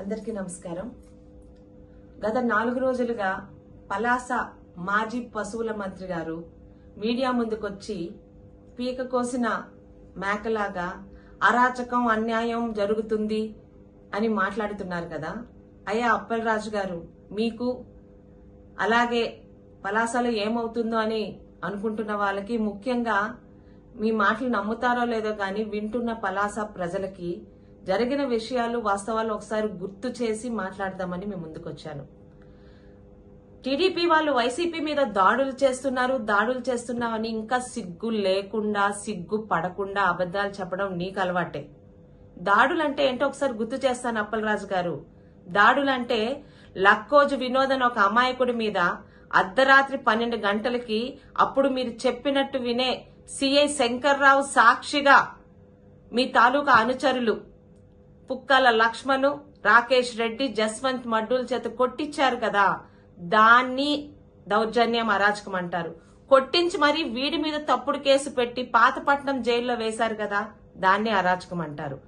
అందరికీ నమస్కారం. గత నాలుగు రోజులుగా పలాస మాజీ పశువుల మంత్రి గారు మీడియా ముందుకొచ్చి పీక కోసిన మేకలాగా అరాచకం అన్యాయం జరుగుతుంది అని మాట్లాడుతున్నారు కదా. అయ్యా అప్పలరాజు గారు మీకు అలాగే పలాసలో ఏమవుతుందో అని అనుకుంటున్న వాళ్ళకి ముఖ్యంగా మీ మాటలు నమ్ముతారో లేదో కానీ వింటున్న పలాస ప్రజలకి జరిగిన విషయాలు వాస్తవాలు ఒకసారి గుర్తు చేసి మాట్లాడదామని మేము ముందుకొచ్చాను. టీడీపీ వాళ్ళు వైసీపీ మీద దాడులు చేస్తున్నారు దాడులు చేస్తున్నామని ఇంకా సిగ్గు లేకుండా సిగ్గు పడకుండా అబద్దాలు చెప్పడం నీకు అలవాటే. దాడులు అంటే ఏంటో ఒకసారి గుర్తు చేస్తాను అప్పలరాజు గారు. దాడులంటే లక్కోజు వినోదన్ ఒక అమాయకుడి మీద అర్ధరాత్రి పన్నెండు గంటలకి అప్పుడు మీరు చెప్పినట్టు వినే సిఐ శంకర్రావు సాక్షిగా మీ తాలూకా అనుచరులు పుక్కల లక్ష్మణు రాకేష్ రెడ్డి జస్వంత్ మడ్డూల చేత కొట్టించారు కదా. దాన్ని దౌర్జన్యం అరాచకం అంటారు. కొట్టించి మరీ వీడి మీద తప్పుడు కేసు పెట్టి పాతపట్నం జైల్లో వేశారు కదా దాన్ని అరాచకం అంటారు.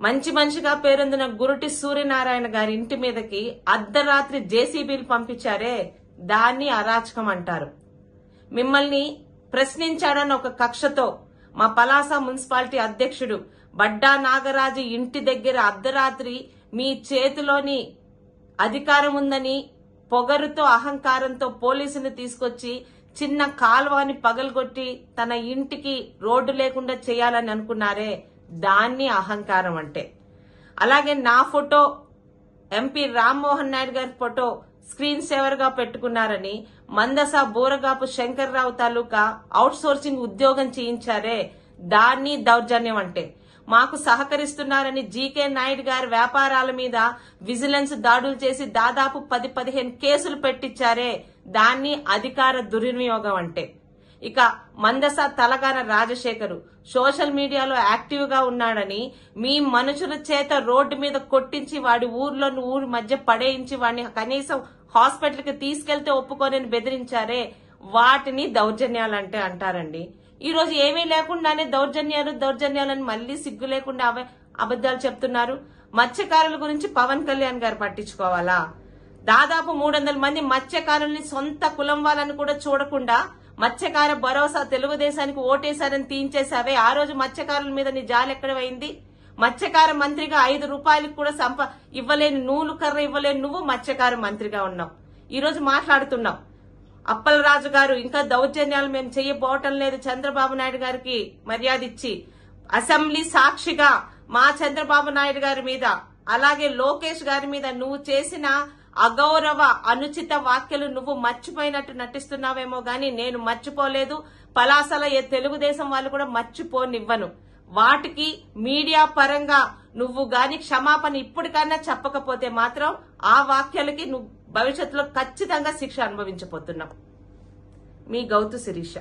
మంచి మనిషిగా పేరొందిన గురుటి సూర్యనారాయణ గారి ఇంటి మీదకి అర్ధరాత్రి జేసీబీలు పంపించారే దాన్ని అరాచకం అంటారు. మిమ్మల్ని ప్రశ్నించాడని ఒక కక్షతో మా పలాస మున్సిపాలిటీ అధ్యక్షుడు బడ్డా నాగరాజు ఇంటి దగ్గర అర్ధరాత్రి మీ చేతిలోని అధికారం ఉందని పొగరుతో అహంకారంతో పోలీసుని తీసుకొచ్చి చిన్న కాలువని పగలగొట్టి తన ఇంటికి రోడ్డు లేకుండా చేయాలని అనుకున్నారే. దాన్ని అహంకారం అంటే అలాగే నా ఫోటో ఎంపీ రామ్మోహన్ నాయుడు గారి ఫోటో స్క్రీన్ సేవర్గా పెట్టుకున్నారని మందస బోరగాపు శంకర్రావు తాలూకా అవుట్ సోర్సింగ్ ఉద్యోగం చేయించారే. దాన్ని దౌర్జన్యం అంటే. మాకు సహకరిస్తున్నారని జీకే నాయుడు గారి వ్యాపారాల మీద విజిలెన్స్ దాడులు చేసి దాదాపు పది పదిహేను కేసులు పెట్టించారే. దాన్ని అధికార దుర్వినియోగం అంటే. ఇక మందస తలగాన రాజశేఖరు సోషల్ మీడియాలో యాక్టివ్గా ఉన్నాడని మీ మనుషుల చేత రోడ్డు మీద కొట్టించి వాడి ఊర్లోని ఊరి మధ్య పడేయించి వాడిని కనీసం హాస్పిటల్కి తీసుకెళ్తే ఒప్పుకోనని బెదిరించారే వాటిని దౌర్జన్యాలంటే అంటారండి. ఈ రోజు ఏమీ లేకుండానే దౌర్జన్యాలు దౌర్జన్యాలని మళ్ళీ సిగ్గు లేకుండా అవ- అబద్దాలు చెప్తున్నారు. మత్స్యకారుల గురించి పవన్ కళ్యాణ్ గారు పట్టించుకోవాలా? దాదాపు మూడు వందల మంది మత్స్యకారుల్ని సొంత కులం వాళ్ళని కూడా చూడకుండా మత్స్యకార భరోసా తెలుగుదేశానికి ఓటేశారని తీయించేశావే. ఆ రోజు మత్స్యకారుల మీద నీ జాలి ఎక్కడమైంది మత్స్యకార మంత్రిగా ఐదు రూపాయలకు కూడా సంప ఇవ్వలేని నూలు కర్ర ఇవ్వలేని నువ్వు మత్స్యకార మంత్రిగా ఉన్నావు. ఈ రోజు మాట్లాడుతున్నావు అప్పలరాజు గారు ఇంకా దౌర్జన్యాలు మేము చెయ్యబోవటం లేదు. చంద్రబాబు నాయుడు గారికి మర్యాద ఇచ్చి అసెంబ్లీ సాక్షిగా మా చంద్రబాబు నాయుడు గారి మీద అలాగే లోకేష్ గారి మీద నువ్వు చేసిన అగౌరవ అనుచిత వాక్యలు నువ్వు మర్చిపోయినట్టు నటిస్తున్నావేమో గాని నేను మర్చిపోలేదు. పలాసల ఏ తెలుగుదేశం వాళ్ళు కూడా మర్చిపోనివ్వను. వాటికి మీడియా పరంగా నువ్వు గాని క్షమాపణ ఇప్పటికన్నా చెప్పకపోతే మాత్రం ఆ వాక్యాలకి నువ్వు భవిష్యత్తులో ఖచ్చితంగా శిక్ష అనుభవించబోతున్నావు. మీ గౌతు శిరీష.